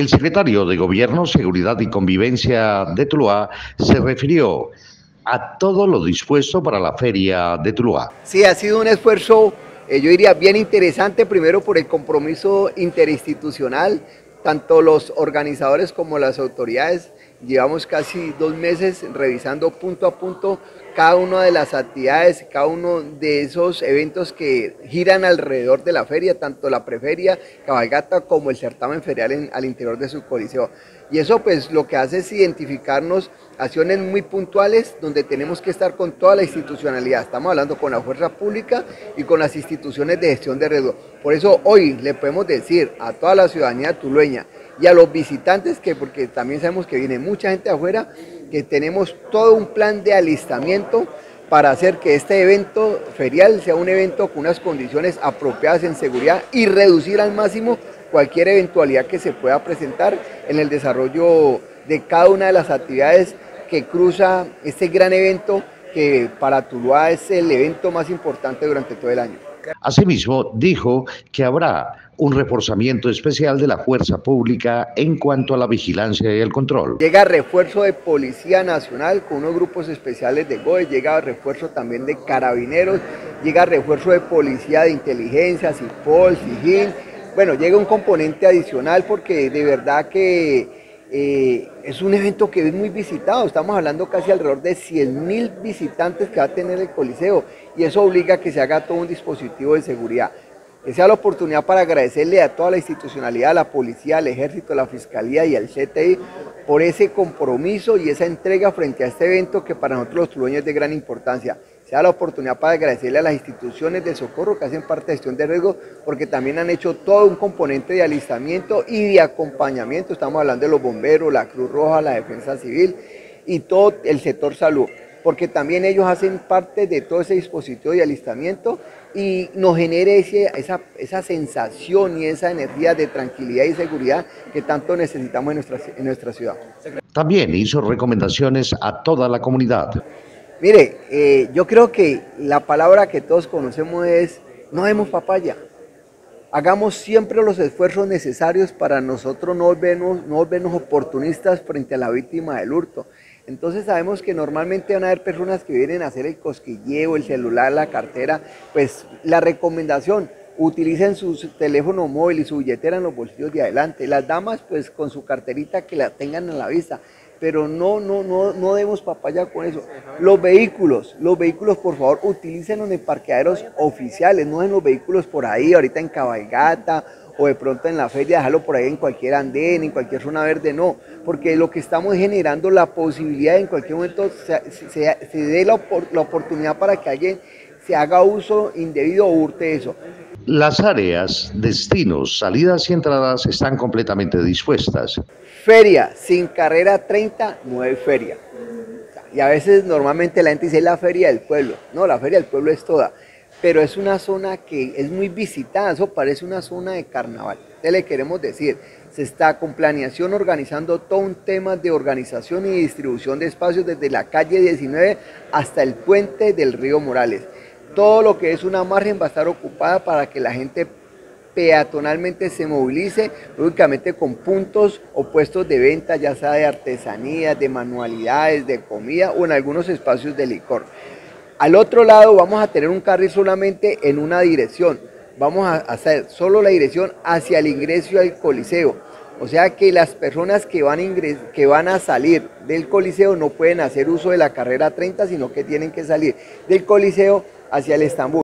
El secretario de Gobierno, Seguridad y Convivencia de Tuluá se refirió a todo lo dispuesto para la feria de Tuluá. Sí, ha sido un esfuerzo, eh, yo diría, bien interesante, primero por el compromiso interinstitucional, tanto los organizadores como las autoridades. Llevamos casi dos meses revisando punto a punto cada una de las actividades, cada uno de esos eventos que giran alrededor de la feria, tanto la preferia, cabalgata, como el certamen ferial al interior de su coliseo. Y eso pues lo que hace es identificarnos acciones muy puntuales donde tenemos que estar con toda la institucionalidad. Estamos hablando con la fuerza pública y con las instituciones de gestión de riesgo. Por eso hoy le podemos decir a toda la ciudadanía tulueña y a los visitantes, que porque también sabemos que viene mucha gente afuera, que tenemos todo un plan de alistamiento para hacer que este evento ferial sea un evento con unas condiciones apropiadas en seguridad y reducir al máximo cualquier eventualidad que se pueda presentar en el desarrollo de cada una de las actividades que cruza este gran evento que para Tuluá es el evento más importante durante todo el año. Asimismo, dijo que habrá un reforzamiento especial de la fuerza pública en cuanto a la vigilancia y el control. Llega refuerzo de Policía Nacional con unos grupos especiales de GOE, llega refuerzo también de carabineros, llega refuerzo de Policía de Inteligencia, CIPOL, SIGIN. Bueno, llega un componente adicional porque de verdad que eh, es un evento que es muy visitado, estamos hablando casi alrededor de 100 mil visitantes que va a tener el Coliseo y eso obliga a que se haga todo un dispositivo de seguridad. Que sea la oportunidad para agradecerle a toda la institucionalidad, a la policía, al ejército, a la fiscalía y al CTI por ese compromiso y esa entrega frente a este evento que para nosotros los tulueños es de gran importancia sea la oportunidad para agradecerle a las instituciones de socorro que hacen parte de gestión de riesgo, porque también han hecho todo un componente de alistamiento y de acompañamiento. Estamos hablando de los bomberos, la Cruz Roja, la Defensa Civil y todo el sector salud, porque también ellos hacen parte de todo ese dispositivo de alistamiento y nos genere esa, esa sensación y esa energía de tranquilidad y seguridad que tanto necesitamos en nuestra, en nuestra ciudad. También hizo recomendaciones a toda la comunidad. Mire, eh, yo creo que la palabra que todos conocemos es no demos papaya. Hagamos siempre los esfuerzos necesarios para nosotros no volvernos, no volvernos oportunistas frente a la víctima del hurto. Entonces sabemos que normalmente van a haber personas que vienen a hacer el cosquilleo, el celular, la cartera. Pues la recomendación, utilicen su teléfono móvil y su billetera en los bolsillos de adelante. Las damas pues con su carterita que la tengan en la vista pero no, no, no, no demos papaya con eso. Los vehículos, los vehículos por favor utilícenlos en parqueaderos oficiales, no en los vehículos por ahí, ahorita en cabalgata o de pronto en la feria, dejarlo por ahí en cualquier andén, en cualquier zona verde, no, porque lo que estamos generando la posibilidad de en cualquier momento se, dé la, la oportunidad para que alguien se haga uso indebido o hurte eso. Las áreas, destinos, salidas y entradas están completamente dispuestas. Feria, sin carrera 30 no hay feria. Y a veces normalmente la gente dice la feria del pueblo. No, la feria del pueblo es toda. Pero es una zona que es muy visitada, eso parece una zona de carnaval. ¿Qué le queremos decir? Se está con planeación organizando todo un tema de organización y distribución de espacios desde la calle 19 hasta el puente del río Morales todo lo que es una margen va a estar ocupada para que la gente peatonalmente se movilice, lógicamente con puntos o puestos de venta, ya sea de artesanías, de manualidades, de comida o en algunos espacios de licor. Al otro lado vamos a tener un carril solamente en una dirección, vamos a hacer solo la dirección hacia el ingreso al coliseo. O sea que las personas que van, a que van a salir del coliseo no pueden hacer uso de la carrera 30, sino que tienen que salir del coliseo hacia el Estambul.